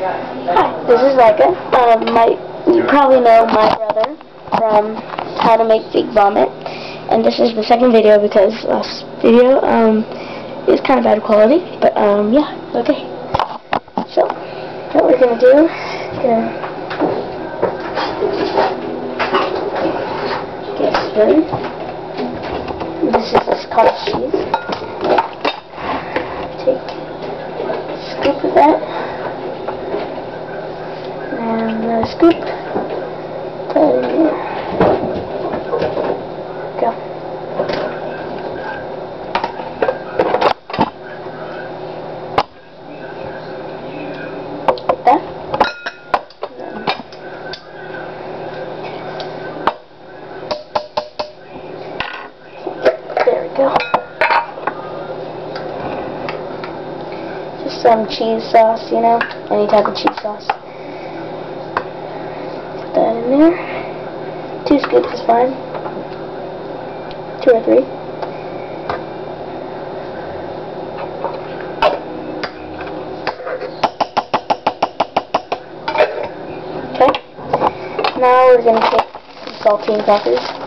Hi, this is Leica. Um, my, you probably know my brother from How to Make Fake Vomit. And this is the second video because last video um, is kind of bad quality. But um, yeah, okay. So, what we're going to do, gonna get a spoon. This is cottage cheese. Take a scoop of that and uh. Go. Like that. There we go. Just some cheese sauce, you know, any type of cheese sauce in there. Two scoops is fine. Two or three. Okay. Now we're going to take some saltine crackers.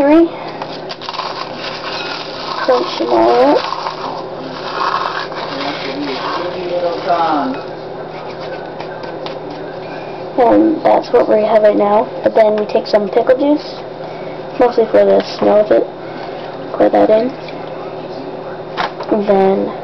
Three. Crunch them all up. And that's what we have right now. But then we take some pickle juice, mostly for the smell of it. Pour that in. And then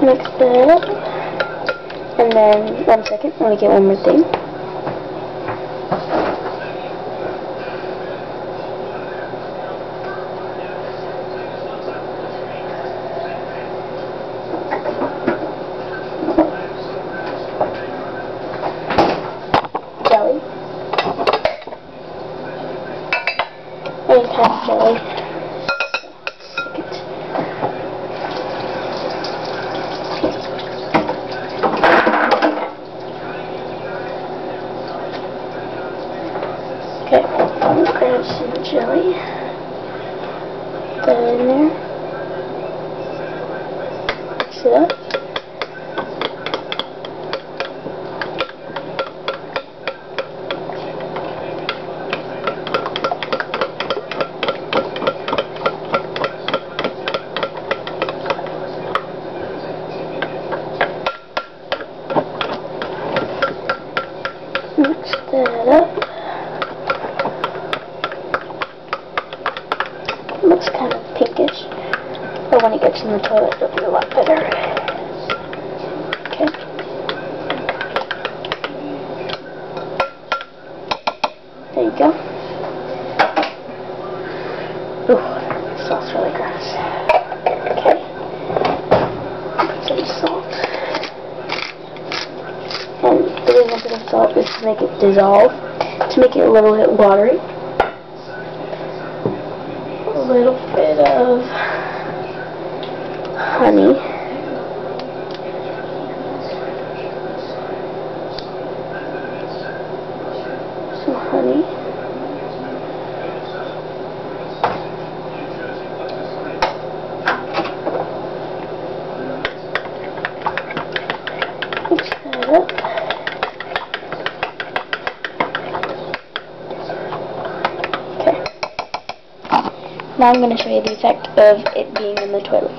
Mix that up. And then, one second, let me get one more thing. Jelly. Any kind of jelly. Okay, I'll grab some jelly. Put that in there. Mix it up. Mix that up. Looks kind of pinkish, but when it gets in the toilet, it'll be a lot better. Okay. There you go. Ooh, that smells really gross. Okay. Put some salt. And the reason put some salt is to make it dissolve, to make it a little bit watery little bit of honey. Some honey. Mix that up. Okay. Now I'm going to show you the effect of it being in the toilet.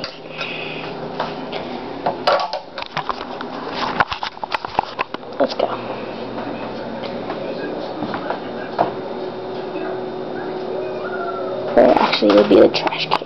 Let's go. Or actually, it'll be the trash can.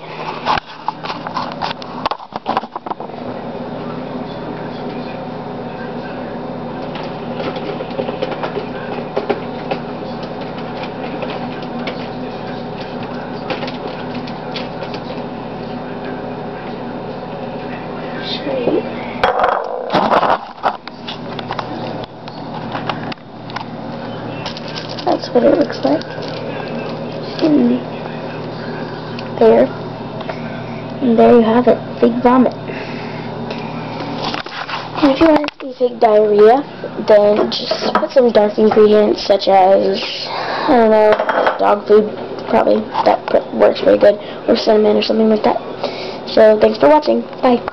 That's what it looks like. There. And there you have it. Fake vomit. And if you want to see diarrhea, then just put some dark ingredients such as, I don't know, dog food. Probably that works very good. Or cinnamon or something like that. So thanks for watching. Bye.